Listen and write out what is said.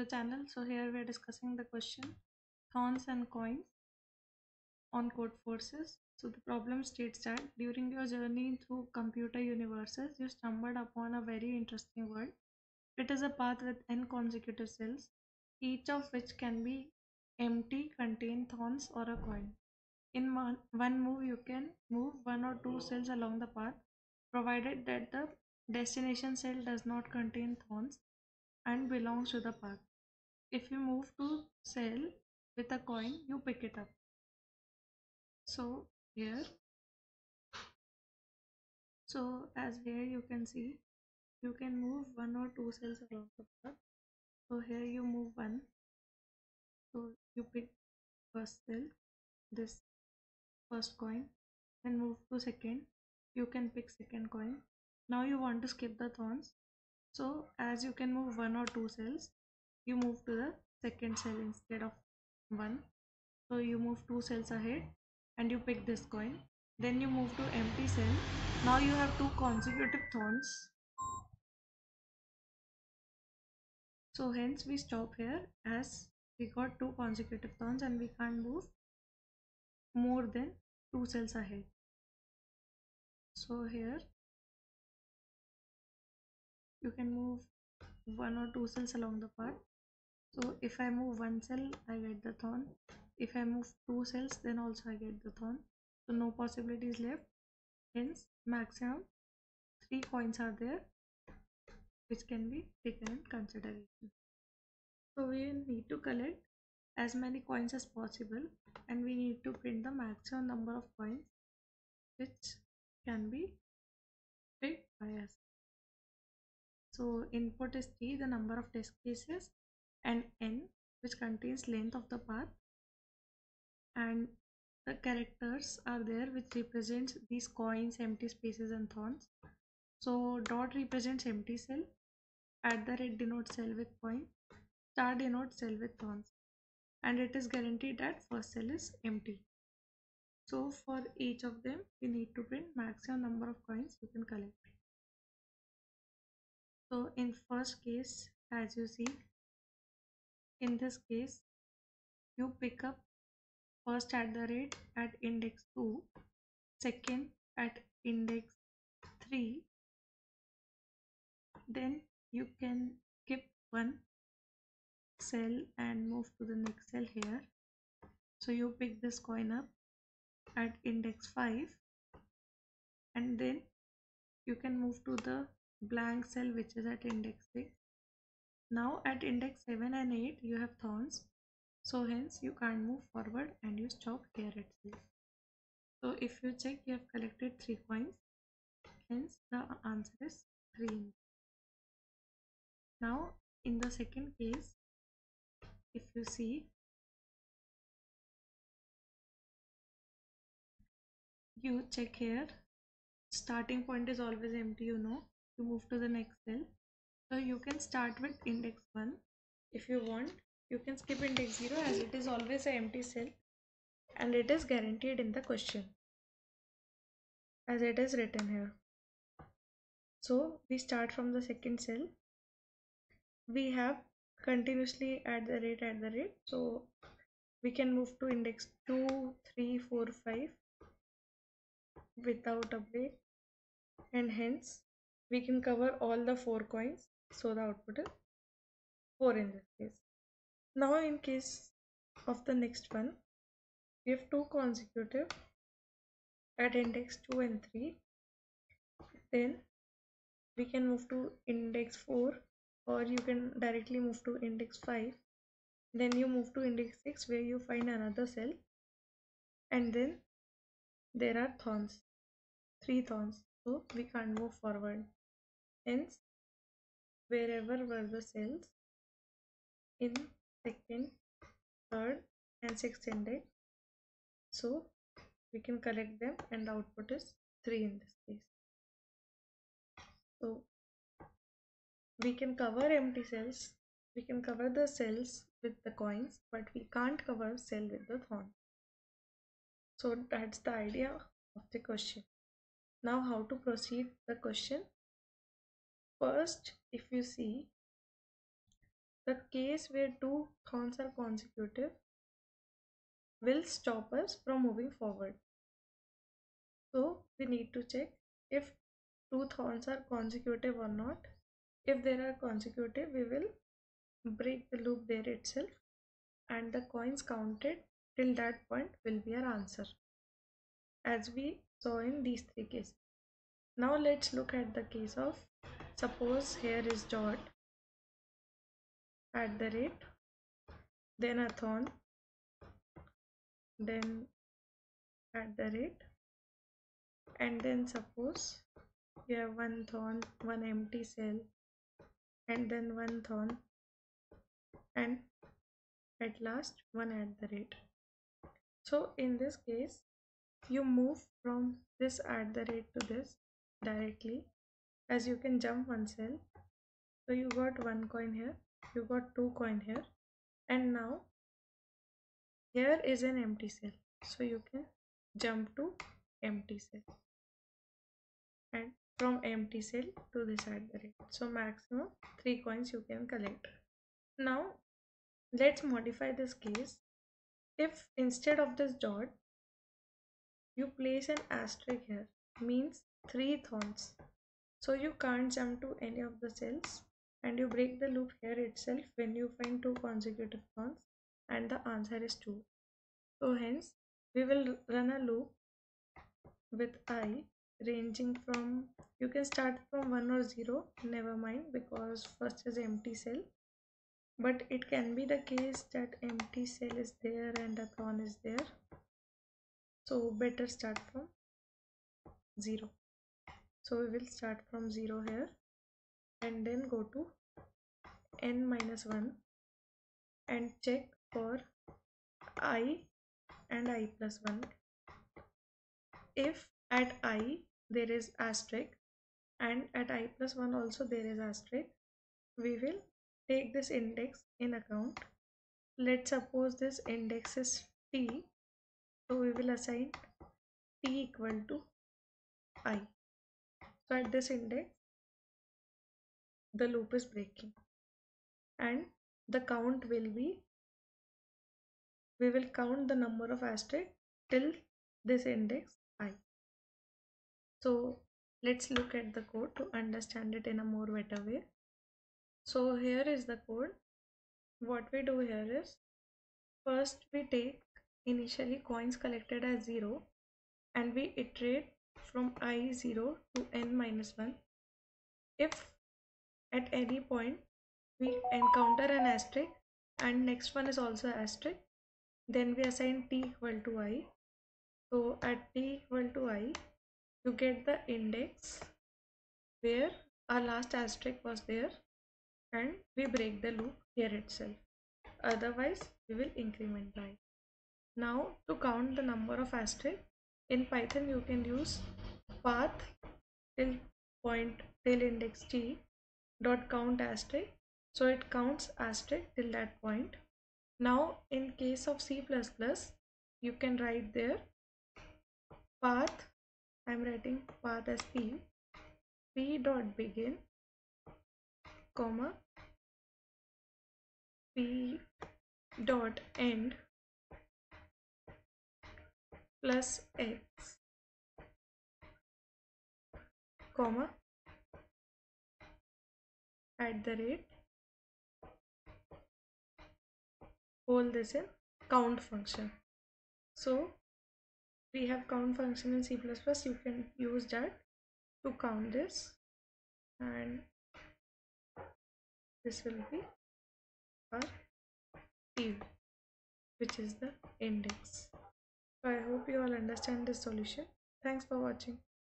the channel. So here we are discussing the question thorns and coins on Codeforces. So the problem states that during your journey through computer universes, you stumbled upon a very interesting world. It is a path with n consecutive cells, each of which can be empty, contain thorns or a coin. In one, one move, you can move one or two cells along the path, provided that the destination cell does not contain thorns and belongs to the path. If you move to cell with a coin, you pick it up. So here, so as here you can see, you can move one or two cells along the path. So here you move one. So you pick first cell, this first coin, then move to second. You can pick second coin. Now you want to skip the thorns so as you can move one or two cells you move to the second cell instead of one. So you move two cells ahead and you pick this coin. Then you move to empty cell. Now you have two consecutive thorns. So hence we stop here as we got two consecutive thorns and we can't move more than two cells ahead. So here you can move one or two cells along the path so if I move one cell I get the thorn. If I move two cells then also I get the thorn. So no possibilities left. Hence maximum three coins are there which can be taken in consideration. So we need to collect as many coins as possible and we need to print the maximum number of coins which can be picked by us. So input is t, the number of test cases, and n, which contains length of the path. And the characters are there which represents these coins, empty spaces, and thorns. So dot represents empty cell, at the rate denotes cell with coin, star denotes cell with thorns. And it is guaranteed that first cell is empty. So for each of them, we need to print maximum number of coins you can collect so in first case as you see in this case you pick up first at the rate at index 2 second at index 3 then you can skip one cell and move to the next cell here. So you pick this coin up at index 5 and then you can move to the blank cell which is at index 6 now at index 7 and 8 you have thorns. So hence you can't move forward and you stop here itself. So if you check you have collected three coins. Hence the answer is 3 now in the second case if you see you check here. Starting point is always empty you know. You move to the next cell so you can start with index 1 if you want you can skip index 0 as it is always an empty cell and it is guaranteed in the question as it is written here. So we start from the second cell. We have continuously at the rate at the rate. So we can move to index 2 3 4 5 without a break. And hence we can cover all the four coins so the output is 4 in this case. Now in case of the next one we have two consecutive at index 2 and 3 then we can move to index 4 or you can directly move to index 5 then you move to index 6 where you find another cell. And then there are thorns three thorns. So we can't move forward. Hence, wherever were the cells in second, third and sixth index, so we can collect them and the output is 3 in this case. So we can cover empty cells, we can cover the cells with the coins, but we can't cover cell with the thorn. So that's the idea of the question. Now how to proceed the question First, if you see, the case where two thorns are consecutive will stop us from moving forward. So we need to check if two thorns are consecutive or not. If they are consecutive, we will break the loop there itself and the coins counted till that point will be our answer as we saw in these three cases. Now let's look at the case of suppose here is dot at the rate then a thorn then at the rate and then suppose you have one thorn one empty cell and then one thorn and at last one at the rate. So in this case you move from this at the rate to this directly as you can jump one cell. So you got one coin here. You got two coin here. And now here is an empty cell. So you can jump to empty cell. And from empty cell to this at the rate. So maximum three coins you can collect. Now let's modify this case. If instead of this dot you place an asterisk here means three thorns so you can't jump to any of the cells and you break the loop here itself when you find two consecutive thorns and the answer is 2 so hence we will run a loop with i ranging from you can start from 1 or 0 never mind because first is empty cell. But it can be the case that empty cell is there and a thorn is there. So better start from 0 so we will start from 0 here and then go to n minus 1 and check for i and i plus 1 if at i there is asterisk and at i plus 1 also there is asterisk we will take this index in account. Let's suppose this index is t. So we will assign t equal to i so at this index the loop is breaking. And the count will be we will count the number of asterisk till this index i. So let's look at the code to understand it in a more better way. So here is the code. What we do here is first we take initially coins collected as 0 and we iterate from i0 to n minus 1 if at any point we encounter an asterisk and next one is also asterisk then we assign t equal to i. So at t equal to i you get the index where our last asterisk was there and we break the loop here itself. Otherwise we will increment by now to count the number of asterisk in python you can use path till point till index t dot count asterisk. So it counts asterisk till that point. Now in case of c++ you can write there path i'm writing path as p p dot begin comma p dot end plus x comma at the rate hold this in count function. So we have count function in C++ you can use that to count this. And this will be our t which is the index I hope you all understand this solution. Thanks for watching